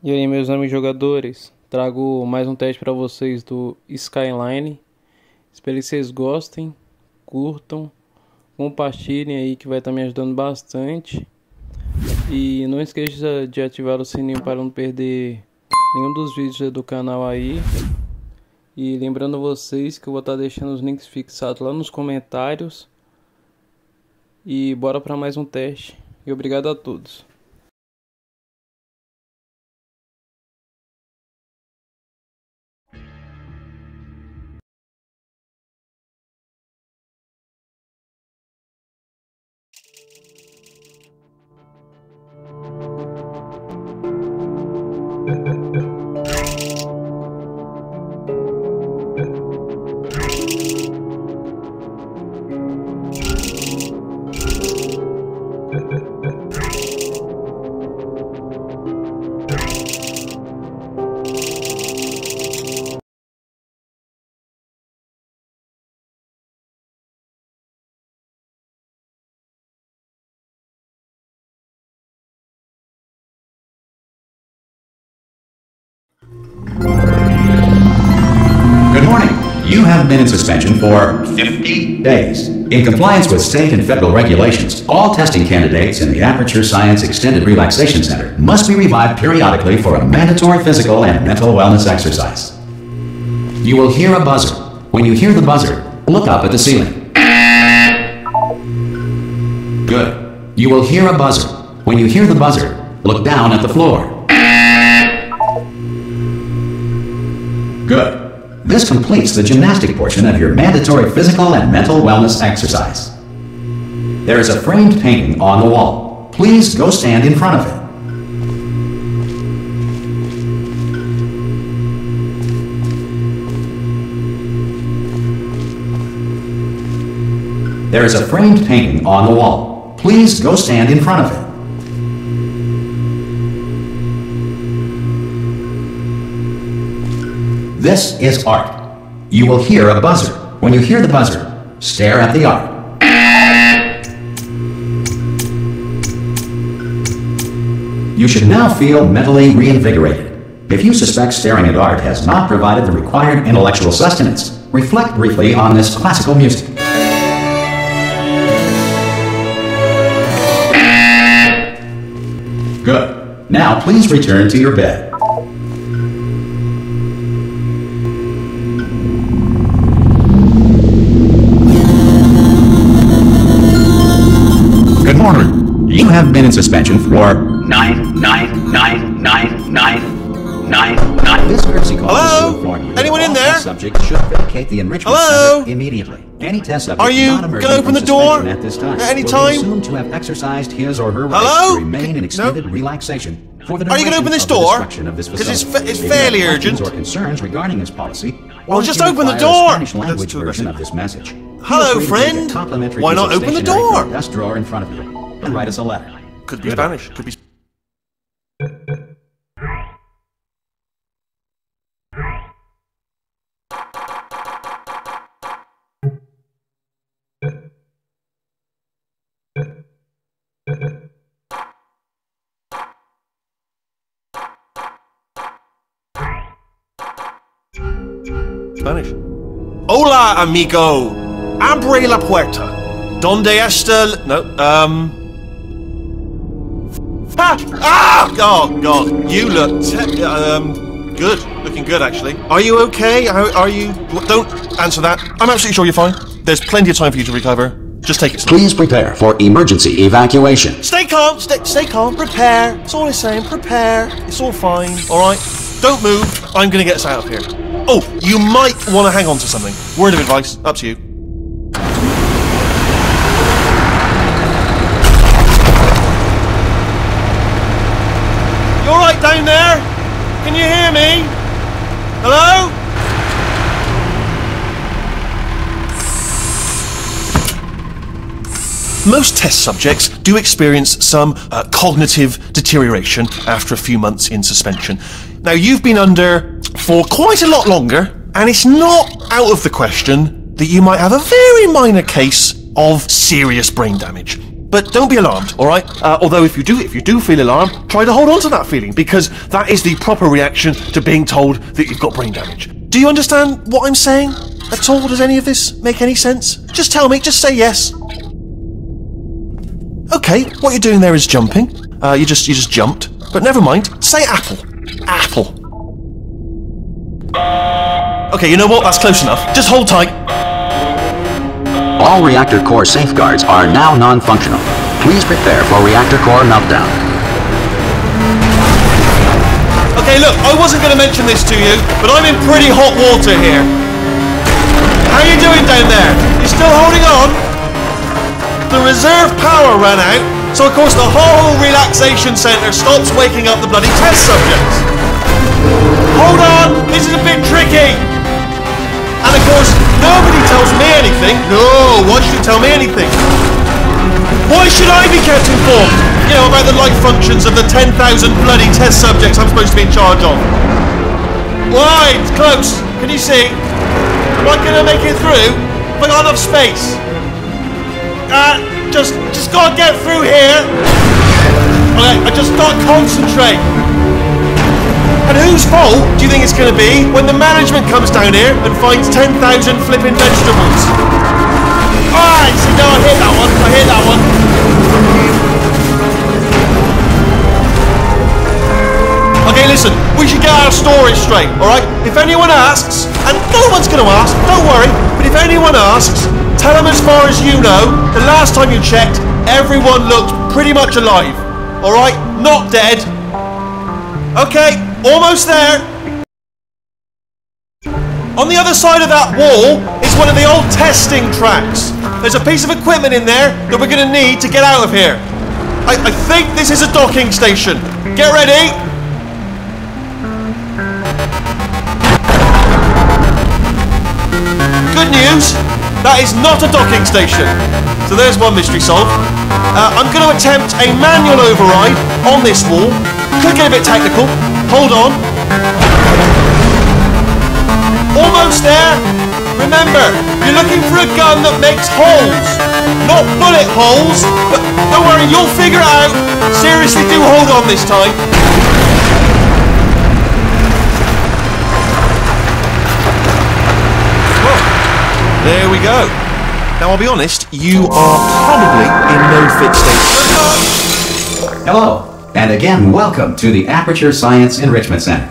E aí, meus amigos jogadores, trago mais um teste para vocês do Skyline. Espero que vocês gostem, curtam, compartilhem aí que vai estar tá me ajudando bastante. E não esqueça de ativar o sininho para não perder nenhum dos vídeos do canal aí. E lembrando vocês que eu vou estar tá deixando os links fixados lá nos comentários. E bora para mais um teste. E obrigado a todos. You have been in suspension for 50 days. In compliance with state and federal regulations, all testing candidates in the Aperture Science Extended Relaxation Center must be revived periodically for a mandatory physical and mental wellness exercise. You will hear a buzzer. When you hear the buzzer, look up at the ceiling. Good. You will hear a buzzer. When you hear the buzzer, look down at the floor. Good. This completes the gymnastic portion of your mandatory physical and mental wellness exercise. There is a framed painting on the wall. Please go stand in front of it. There is a framed painting on the wall. Please go stand in front of it. This is art. You will hear a buzzer. When you hear the buzzer, stare at the art. You should now feel mentally reinvigorated. If you suspect staring at art has not provided the required intellectual sustenance, reflect briefly on this classical music. Good. Now please return to your bed. In suspension for nine, nine, nine, nine, nine, nine, nine. This courtesy call Hello? is to inform you. Anyone in there? Subject should vacate the enrichment Hello? center immediately. Any test subject Are you going to open the door at this time at any time? Assumed to have exercised his or her Hello? to remain in extended no? relaxation for the Are you going to open this door? Because it's, fa it's fairly urgent. Or concerns regarding this policy. Well, just open the door. Spanish language version of this message. Hello, friend. Why not open the door? Desk drawer in front of you and write us a letter. Could be Spanish. Could be. Spanish. Hola, amigo. Abre la puerta. Donde está? No. Um. Ah! Ah! Oh God! You look um good. Looking good, actually. Are you okay? How are you? Don't answer that. I'm absolutely sure you're fine. There's plenty of time for you to recover. Just take it slow. Please prepare for emergency evacuation. Stay calm. Stay, stay calm. Prepare. That's all I'm saying. Prepare. It's all fine. All right. Don't move. I'm gonna get us out of here. Oh, you might want to hang on to something. Word of advice. Up to you. right down there? Can you hear me? Hello? Most test subjects do experience some uh, cognitive deterioration after a few months in suspension. Now, you've been under for quite a lot longer, and it's not out of the question that you might have a very minor case of serious brain damage. But don't be alarmed, all right? Uh, although if you do, if you do feel alarmed, try to hold on to that feeling because that is the proper reaction to being told that you've got brain damage. Do you understand what I'm saying at all? Does any of this make any sense? Just tell me. Just say yes. Okay, what you're doing there is jumping. Uh, you just you just jumped. But never mind. Say apple. Apple. Okay, you know what? That's close enough. Just hold tight. All reactor core safeguards are now non-functional. Please prepare for reactor core meltdown. Okay, look, I wasn't going to mention this to you, but I'm in pretty hot water here. How are you doing down there? You still holding on? The reserve power ran out, so of course the whole relaxation centre stops waking up the bloody test subjects. Hold on, this is a bit tricky. And of course, nobody tells me anything. No, why should you tell me anything? Why should I be kept informed? You know, about the life functions of the 10,000 bloody test subjects I'm supposed to be in charge of. Why? It's close. Can you see? Am I gonna make it through? Have I got enough space? Uh, just, just gotta get through here. Okay, I just gotta concentrate. Whose fault do you think it's going to be when the management comes down here and finds 10,000 flipping vegetables? Alright, see, no, I hit that one. I hit that one. Okay, listen, we should get our story straight, alright? If anyone asks, and no one's going to ask, don't worry, but if anyone asks, tell them as far as you know, the last time you checked, everyone looked pretty much alive. Alright? Not dead. Okay, almost there. On the other side of that wall is one of the old testing tracks. There's a piece of equipment in there that we're going to need to get out of here. I, I think this is a docking station. Get ready. Good news, that is not a docking station. So there's one mystery solved. Uh, I'm going to attempt a manual override on this wall. Could get a bit technical. Hold on. Almost there. Remember, you're looking for a gun that makes holes. Not bullet holes, but don't worry, you'll figure it out. Seriously, do hold on this time. There we go. Now, I'll be honest, you are probably in no fit state. Hello, and again, welcome to the Aperture Science Enrichment Center.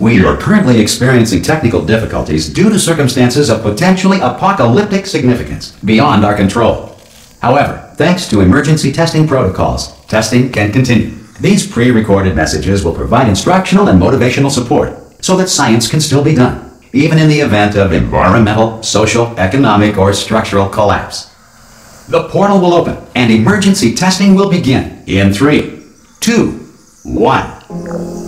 We are currently experiencing technical difficulties due to circumstances of potentially apocalyptic significance beyond our control. However, thanks to emergency testing protocols, testing can continue. These pre recorded messages will provide instructional and motivational support so that science can still be done, even in the event of environmental, social, economic, or structural collapse. The portal will open and emergency testing will begin in three, two, one.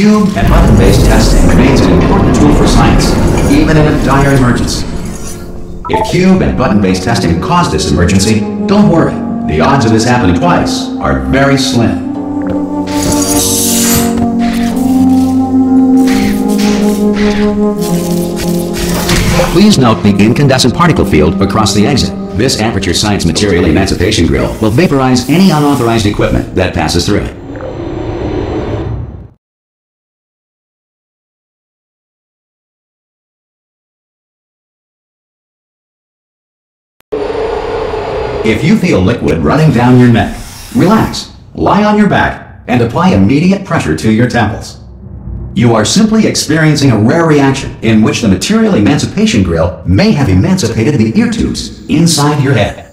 Cube and button-based testing remains an important tool for science, even in a dire emergency. If cube and button-based testing caused this emergency, don't worry. The odds of this happening twice are very slim. Please note the incandescent particle field across the exit. This Aperture Science Material Emancipation Grill will vaporize any unauthorized equipment that passes through it. If you feel liquid running down your neck, relax, lie on your back, and apply immediate pressure to your temples. You are simply experiencing a rare reaction in which the material emancipation grill may have emancipated the ear tubes inside your head.